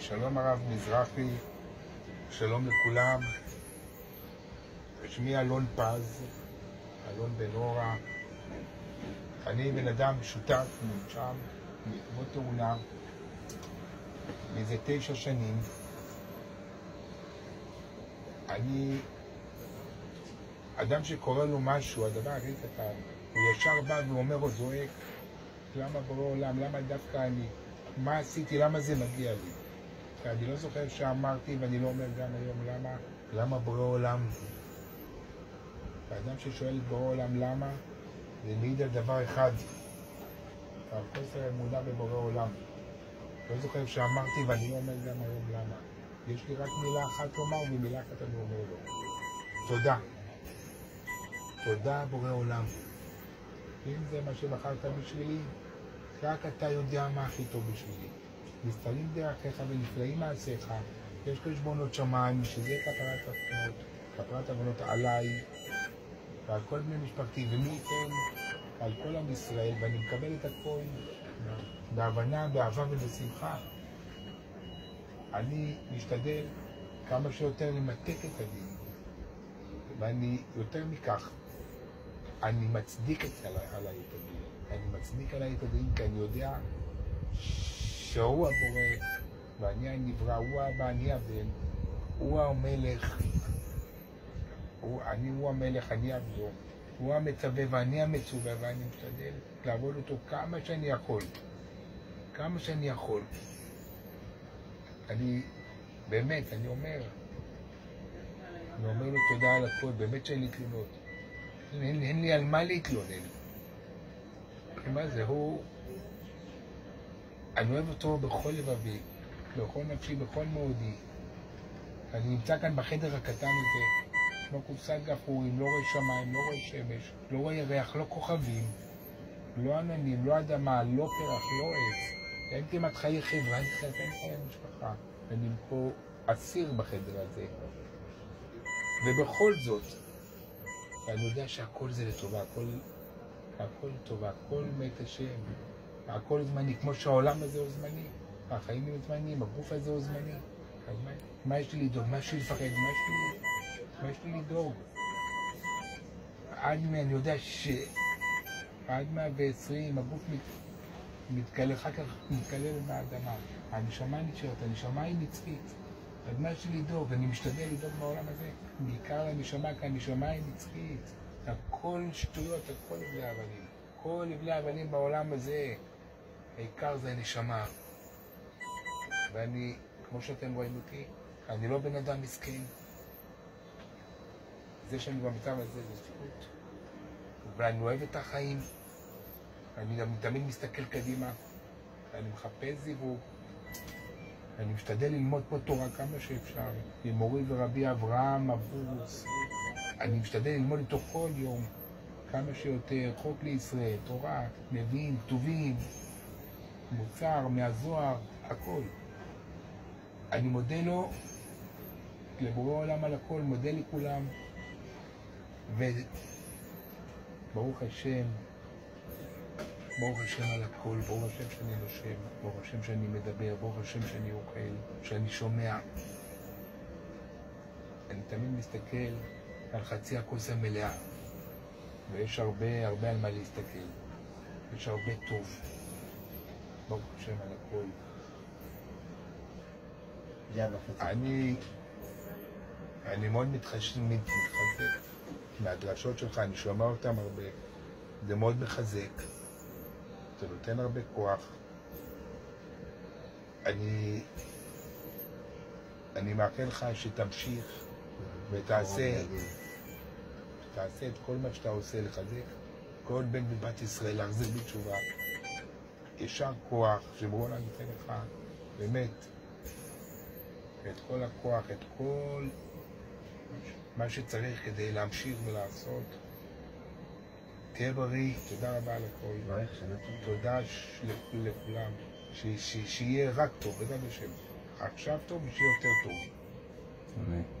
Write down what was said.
שלום הרב מזרחי, שלום לכולם. שמי אלון פז, אלון בן אורה. אני בן אדם שותף, מונשם, בעקבות תאונה, מזה תשע שנים. אני אדם שקורה לו משהו, הדבר הכי קטן, הוא ישר בא ואומר או זועק, למה בורא עולם, למה דווקא אני, מה עשיתי, למה זה מגיע לי? אני לא זוכר שאמרתי, ואני לא אומר גם היום למה, למה בורא עולם? האדם ששואל את בורא עולם למה, זה מעיד על דבר אחד, על חוסר אמונה בבורא עולם. לא זוכר שאמרתי, ואני לא אומר גם היום למה. יש לי רק מילה אחת לומר, ומילה אחת אני אומר לו. תודה. תודה, בורא עולם. אם זה מה שבחרת בשבילי, רק אתה יודע מה הכי טוב בשבילי. נפתלים דרכיך ונפלאים מעשיך, יש חשבונות שמיים, שזה כפרת עוונות, כפרת עוונות עליי ועל כל בני משפחתי, ומי ייתן על כל עם ישראל, ואני מקבל את הכל בהבנה, באהבה ובשמחה. אני משתדל כמה שיותר למתק את הדין, ואני, יותר מכך, אני מצדיק את עליי את הדין. אני מצדיק עליי את הדין כי אני יודע שהוא הבורא ואני הנברא, הוא האבא, אני הבן, הוא המלך, הוא, אני הוא המלך, אני עבדו, הוא המצווה ואני המצווה ואני משתדל לעבוד אותו כמה שאני יכול, כמה שאני יכול. אני, באמת, אני אומר, אני אומר לו תודה על הכל, באמת שאין לי תלונות. אין, אין לי על מה להתלונן. מה זה, הוא... אני אוהב אותו בכל לבבי, בכל נפשי, בכל מאודי. אני נמצא כאן בחדר הקטן הזה, לא קופסת גפרורים, לא רואה שמיים, לא רואה שמש, לא רואה ירח, לא כוכבים, לא עננים, לא אדמה, לא פרח, לא עץ. אין כמעט חיי חברה, אין חיי משפחה. אני פה אסיר בחדר הזה. ובכל זאת, ואני יודע שהכל זה לטובה, הכל, הכל לטובה, הכל מת השם, הכל זמני, כמו שהעולם הזה הוא זמני, החיים הם זמניים, הגוף הזה הוא זמני. מה, יש לי לדאוג? מה יש לי לפחד? מה יש לי, לדאוג? עד מי, אני יודע ש... עד 120 הגוף מת, מתקלל, אחר כך מתקלל מהאדמה. הנשמה נשארת, הנשמה היא נצחית. אז מה יש לי לדאוג? אני משתדל לדאוג בעולם הזה, בעיקר לנשמה, כי הנשמה היא נצחית. הכל שטויות, הכל יבלי אבנים. כל יבלי אבנים בעולם הזה, העיקר זה הנשמה. ואני, כמו שאתם רואים אותי, אני לא בן אדם מסכן. זה שאני במצב הזה זה זכות. ואני אוהב את החיים. אני תמיד מסתכל קדימה. אני מחפש זיווג. אני משתדל ללמוד פה תורה כמה שאפשר, עם מורי ורבי אברהם אבוס. אני משתדל ללמוד איתו כל יום, כמה שיותר, חוק לישראל, תורה, נביאים, כתובים, מוצר, מהזוהר, הכל. אני מודה לו, לבורא עולם על הכל, מודה לכולם, וברוך השם, ברוך השם על הכל, ברוך השם שאני נושם, ברוך השם שאני מדבר, ברוך השם שאני אוכל, שאני שומע. אני תמיד מסתכל על חצי הכוס המלאה, ויש הרבה, הרבה על מה להסתכל. יש הרבה טוב. ברוך השם על הכל. אני, אני מאוד מתחשב, מהדרשות שלך, אני שומע אותן הרבה. זה מאוד מחזק. זה נותן הרבה כוח. אני, אני מאחל לך שתמשיך ותעשה, תעשה את כל מה שאתה עושה, לחזק כל בן ובת ישראל, להחזיר בתשובה. יישר כוח, שבורא ייתן לך, באמת, את כל הכוח, את כל מה שצריך כדי להמשיך ולעשות. תהיה בריא, תודה רבה על הכל. תודה לכולם. שיהיה רק טוב, בעזרת השם. עכשיו טוב ושיהיה יותר טוב. אמן.